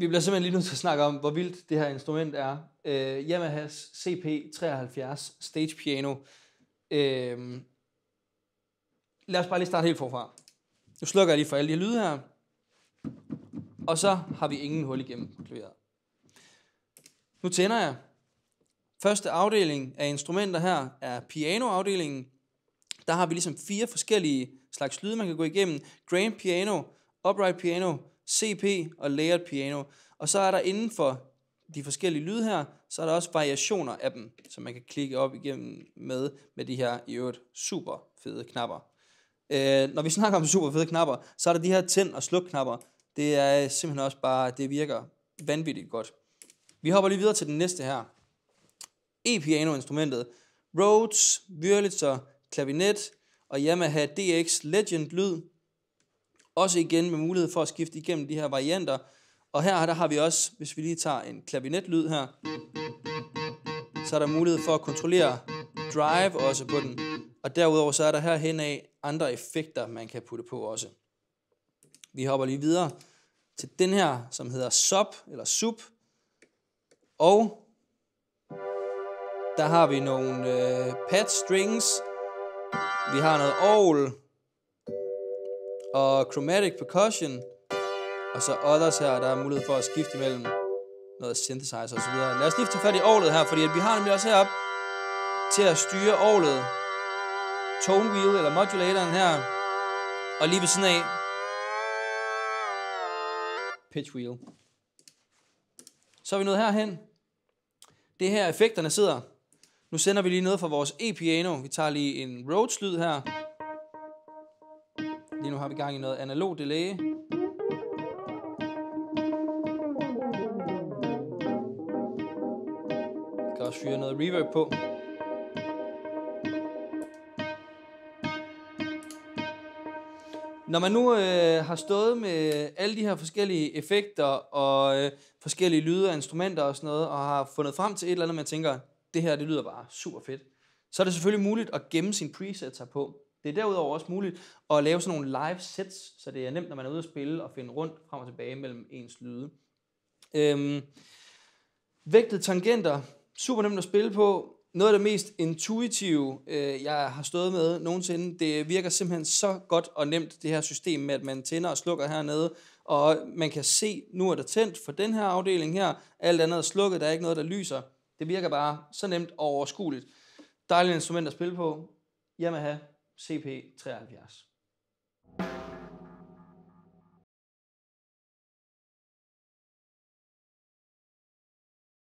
vi bliver simpelthen lige nødt til at snakke om, hvor vildt det her instrument er. Øh, Yamahas CP73 Stage Piano. Øh, lad os bare lige starte helt forfra. Nu slukker jeg lige for alle de her lyde her. Og så har vi ingen hul igennem på klaveret. Nu tænder jeg. Første afdeling af instrumenter her er pianoafdelingen. Der har vi ligesom fire forskellige slags lyde, man kan gå igennem. Grand piano, upright piano, CP og layered piano. Og så er der inden for de forskellige lyde her, så er der også variationer af dem, som man kan klikke op igennem med, med de her i øvrigt super fede knapper. Øh, når vi snakker om super fede knapper, så er der de her tænd- og sluk-knapper. Det er simpelthen også bare, det virker vanvittigt godt. Vi hopper lige videre til den næste her. E-piano-instrumentet. Rhodes, Wurlitzer, klavinet og Yamaha DX Legend lyd. Også igen med mulighed for at skifte igennem de her varianter. Og her der har vi også, hvis vi lige tager en klavinetlyd her, så er der mulighed for at kontrollere drive også på den. Og derudover så er der herhen af andre effekter, man kan putte på også. Vi hopper lige videre til den her, som hedder sub eller sub. Og der har vi nogle øh, pad strings. Vi har noget all og chromatic percussion. Og så others her, der er mulighed for at skifte imellem noget synthesizer osv. Lad os lige tage fat i orglet her, fordi vi har nemlig også heroppe til at styre orglet. Tone wheel eller modulatoren her. Og lige ved siden af pitch wheel. Så er vi nået herhen. Det er her effekterne sidder. Nu sender vi lige noget fra vores e-piano. Vi tager lige en Rhodes lyd her. Lige nu har vi gang i noget analog delay. Jeg kan også fyre noget reverb på. Når man nu øh, har stået med alle de her forskellige effekter og øh, forskellige lyde og instrumenter og sådan noget, og har fundet frem til et eller andet, man tænker, det her det lyder bare super fedt, så er det selvfølgelig muligt at gemme sine presets her på. Det er derudover også muligt at lave sådan nogle live sets, så det er nemt, når man er ude at spille og finde rundt frem og tilbage mellem ens lyde. Øhm, vægtede tangenter, super nemt at spille på. Noget af det mest intuitive, øh, jeg har stået med nogensinde, det virker simpelthen så godt og nemt, det her system med, at man tænder og slukker hernede, og man kan se, nu er der tændt for den her afdeling her, alt andet er slukket, der er ikke noget, der lyser. Det virker bare så nemt og overskueligt. Dejligt instrument at spille på. Yamaha CP73.